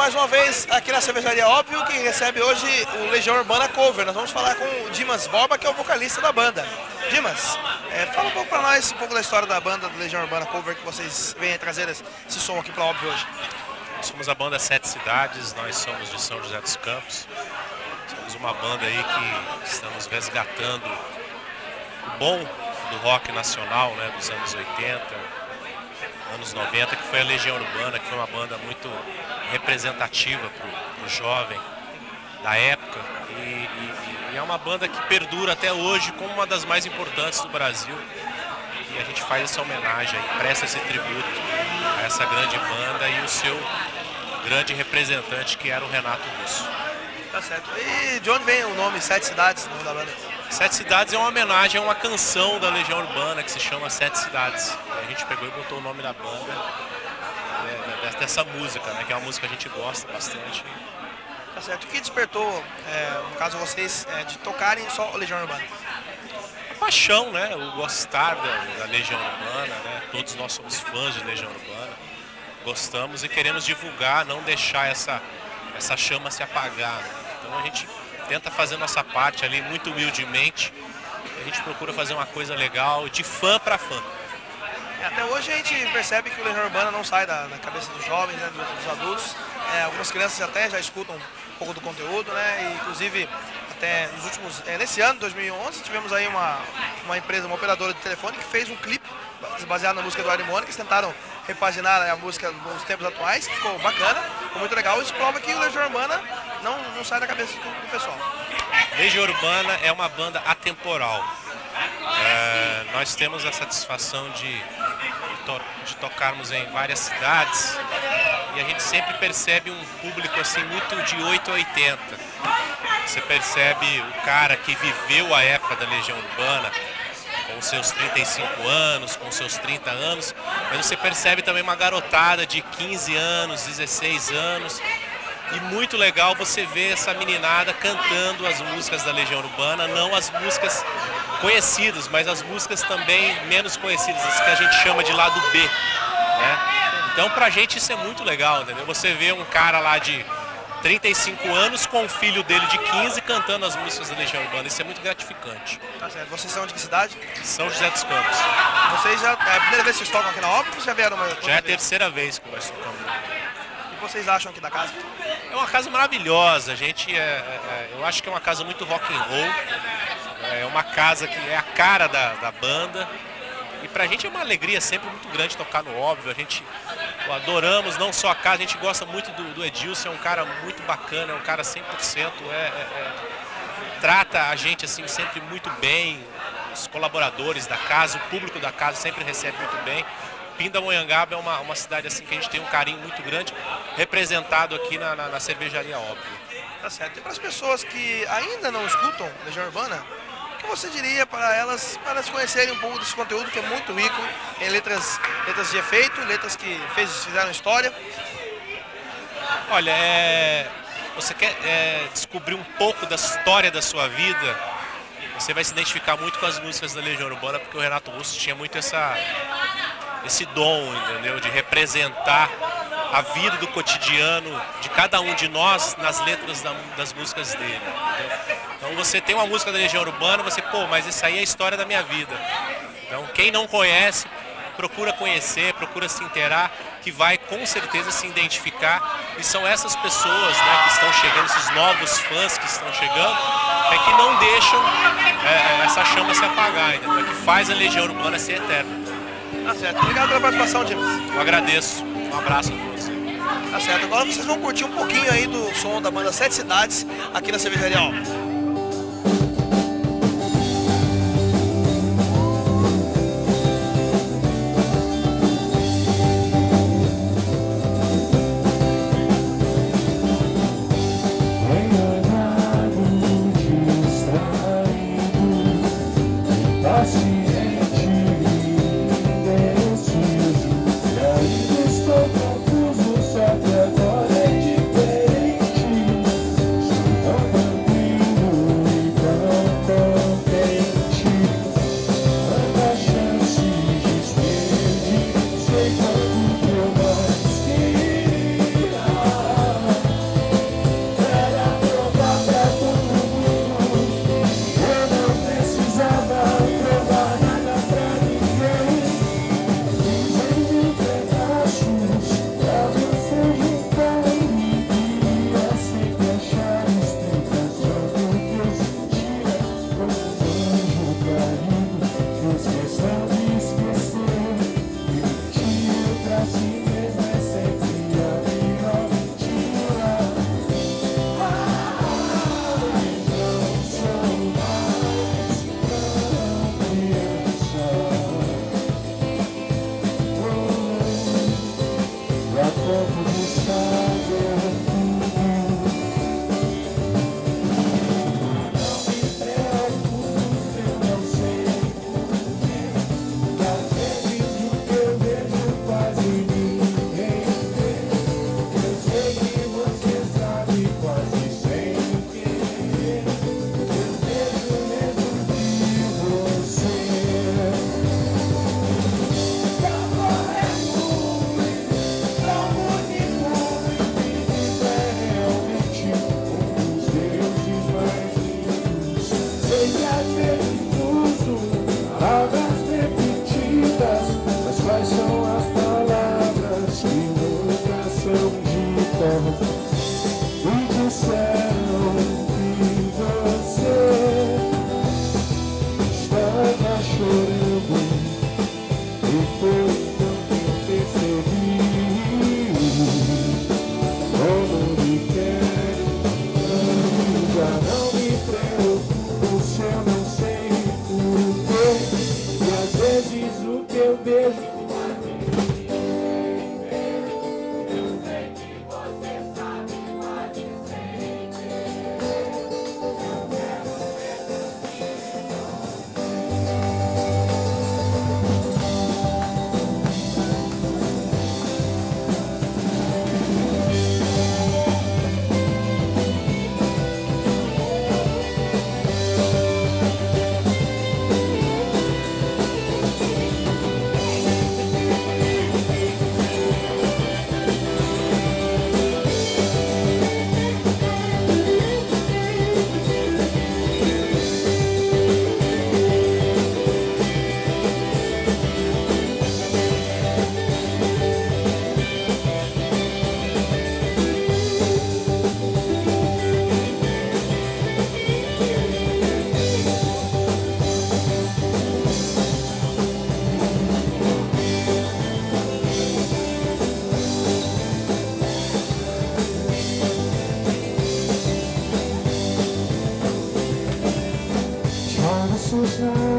mais uma vez aqui na cervejaria Óbvio, que recebe hoje o Legião Urbana Cover. Nós vamos falar com o Dimas Borba, que é o vocalista da banda. Dimas, é, fala um pouco pra nós, um pouco da história da banda do Legião Urbana Cover, que vocês vêm trazer esse som aqui pra Óbvio hoje. Somos a banda Sete Cidades, nós somos de São José dos Campos. Somos uma banda aí que estamos resgatando o bom do rock nacional, né, dos anos 80, anos 90, que foi a Legião Urbana, que foi uma banda muito representativa para o jovem da época. E, e, e, é uma banda que perdura até hoje como uma das mais importantes do Brasil. E a gente faz essa homenagem, presta esse tributo a essa grande banda e o seu grande representante que era o Renato Russo. Tá certo. E de onde vem o nome Sete Cidades, o nome da banda? Sete Cidades é uma homenagem a uma canção da Legião Urbana que se chama Sete Cidades. A gente pegou e botou o nome da banda né, dessa música, né, que é uma música que a gente gosta bastante. Tá certo. O que despertou, é, no caso vocês, é, de tocarem só Legião Urbana? A paixão, né? O gostar da, da Legião Urbana, né? Todos nós somos fãs de Legião Urbana. Gostamos e queremos divulgar, não deixar essa, essa chama se apagar. Né? Então a gente tenta fazer nossa parte ali muito humildemente. A gente procura fazer uma coisa legal, de fã para fã. É, até hoje a gente percebe que o Legião Urbana não sai da, da cabeça dos jovens, né, dos, dos adultos. É, algumas crianças até já escutam um pouco do conteúdo, né? E, inclusive, até nos últimos. É, nesse ano, 2011, tivemos aí uma, uma empresa, uma operadora de telefone que fez um clipe baseado na música do Ari Mônica. Eles tentaram repaginar a música nos tempos atuais, que ficou bacana, ficou muito legal. Isso prova que o Legião Urbana não, sai da cabeça do, do pessoal. Legião Urbana é uma banda atemporal. É, nós temos a satisfação de, to, de tocarmos em várias cidades e a gente sempre percebe um público assim muito de 8 a 80. Você percebe o cara que viveu a época da Legião Urbana, com seus 35 anos, com seus 30 anos, mas você percebe também uma garotada de 15 anos, 16 anos, e muito legal você ver essa meninada cantando as músicas da Legião Urbana, não as músicas conhecidas, mas as músicas também menos conhecidas, as que a gente chama de lado B. Né? Então pra gente isso é muito legal, entendeu? Você vê um cara lá de 35 anos com o filho dele de 15 cantando as músicas da Legião Urbana. Isso é muito gratificante. Tá certo. Vocês são de que cidade? São José dos Campos. Vocês já. É a primeira vez que vocês tocam aqui na obra ou já vieram uma Já é a terceira vez que nós tocamos. Que vocês acham aqui da casa? É uma casa maravilhosa. Gente é, é, é, eu acho que é uma casa muito rock and roll. É uma casa que é a cara da, da banda. E pra gente é uma alegria sempre muito grande tocar no óbvio. A gente adoramos não só a casa, a gente gosta muito do, do Edilson, é um cara muito bacana, é um cara 100%, é, é, é, trata a gente assim sempre muito bem, os colaboradores da casa, o público da casa sempre recebe muito bem. Pindamonhangaba é uma, uma cidade assim que a gente tem um carinho muito grande, representado aqui na, na, na cervejaria Óbvio. Tá certo. E para as pessoas que ainda não escutam Legião Urbana, que você diria para elas, para elas conhecerem um pouco desse conteúdo que é muito rico em letras, letras de efeito, letras que fez, fizeram história? Olha, é, você quer é, descobrir um pouco da história da sua vida, você vai se identificar muito com as músicas da Legião Urbana, porque o Renato Russo tinha muito essa, esse dom, entendeu? De representar a vida do cotidiano de cada um de nós nas letras da, das músicas dele. Entendeu? Então você tem uma música da Legião Urbana, você, pô, mas isso aí é a história da minha vida. Então quem não conhece, procura conhecer, procura se inteirar, que vai com certeza se identificar. E são essas pessoas né, que estão chegando, esses novos fãs que estão chegando, é que não deixam é, essa chama se apagar, é que faz a Legião Urbana ser eterna. Tá certo. Obrigado pela participação, James. Eu agradeço. Um abraço. Tá certo. Agora vocês vão curtir um pouquinho aí do som da banda Sete Cidades aqui na Cervejaria Alma. service. time.